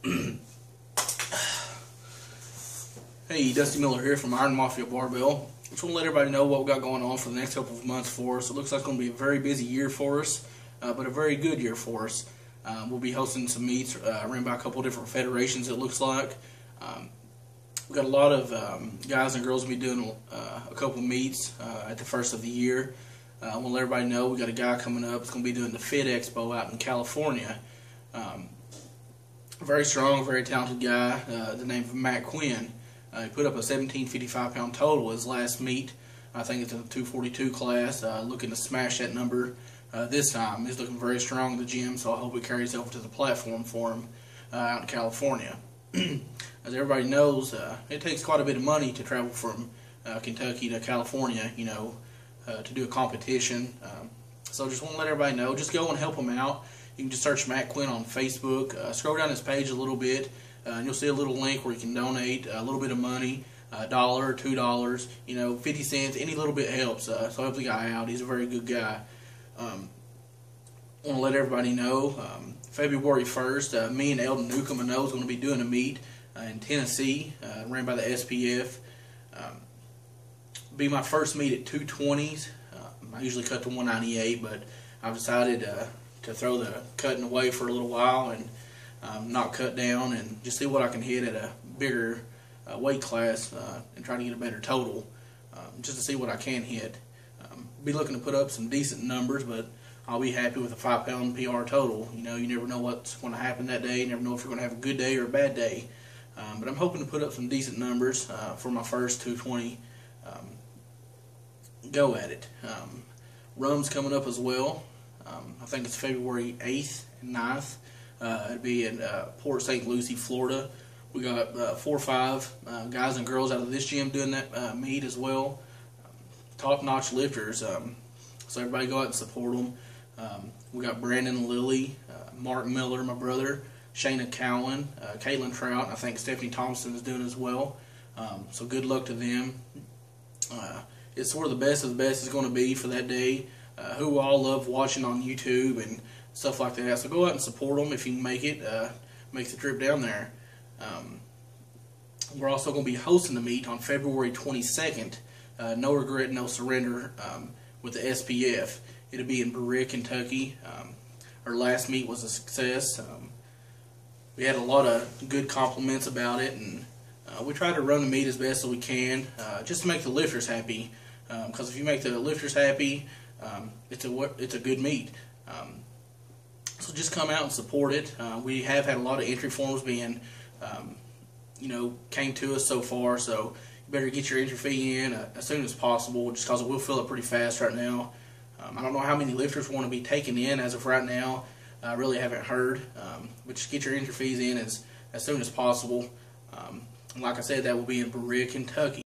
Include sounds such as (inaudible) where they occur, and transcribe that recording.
(clears throat) hey, Dusty Miller here from Iron Mafia Barbell. Just want to let everybody know what we got going on for the next couple of months for us. It looks like it's going to be a very busy year for us, uh, but a very good year for us. Um, we'll be hosting some meets uh, ran by a couple different federations. It looks like um, we've got a lot of um, guys and girls will be doing uh, a couple meets uh, at the first of the year. Uh, I want to let everybody know we got a guy coming up. It's going to be doing the Fit Expo out in California. Um, very strong, very talented guy. Uh, the name of Matt Quinn. Uh, he put up a 1755 pound total his last meet. I think it's in the 242 class. Uh, looking to smash that number uh, this time. He's looking very strong in the gym, so I hope it carries over to the platform for him uh, out in California. (clears throat) As everybody knows, uh, it takes quite a bit of money to travel from Kentucky to California, you know, to do a competition. Um, so just want to let everybody know, just go and help him out. You can just search Matt Quinn on Facebook. scroll down his page a little bit uh, and you'll see a little link where you can donate a little bit of money, a dollar, two dollars, you know, fifty cents. Any little bit helps. Uh, so help the guy out. He's a very good guy. Um, want to let everybody know. Um, February 1st, uh, me and Eldon Newcomb and is going to be doing a meet uh, in Tennessee, uh, ran by the SPF. Um, be my first meet at 220s. Uh, I usually cut to 198, but I've decided uh, to throw the cutting away for a little while and um, not cut down and just see what I can hit at a bigger uh, weight class uh, and try to get a better total um, just to see what I can hit. Um, be looking to put up some decent numbers, but I'll be happy with a five pound PR total. You know, you never know what's going to happen that day. You never know if you're going to have a good day or a bad day. Um, but I'm hoping to put up some decent numbers uh, for my first 220 um, go at it. Um, RUM's coming up as well. I think it's February 8th and 9th. Uh, it'd be in uh, Port St. Lucie, Florida. We got uh, four or five uh, guys and girls out of this gym doing that uh, meet as well. Um, top-notch lifters. Um, so everybody go out and support them. Um, we got Brandon Lilly, uh, Mark Miller, my brother, Shayna Cowan, Caitlin Trout, I think Stephanie Thompson is doing as well. Um, so good luck to them. it's sort of the best of the best is going to be for that day. Who all love watching on YouTube and stuff like that. So go out and support them if you can make it, uh, make the trip down there. Um, we're also going to be hosting the meet on February 22nd. Uh, no regret, no surrender um, with the SPF. It'll be in Berea, Kentucky. Um, our last meet was a success. Um, we had a lot of good compliments about it, and uh, we try to run the meet as best as we can, uh, just to make the lifters happy. Because um, if you make the lifters happy, um, it's a it's a good meet. Um, so just come out and support it. Uh, we have had a lot of entry forms being, um, you know, came to us so far. So you better get your entry fee in uh, as soon as possible, just because it will fill up pretty fast right now. Um, I don't know how many lifters want to be taken in as of right now. I really haven't heard. Um, but just get your entry fees in as, as soon as possible. Um, and like I said, that will be in Berea, Kentucky.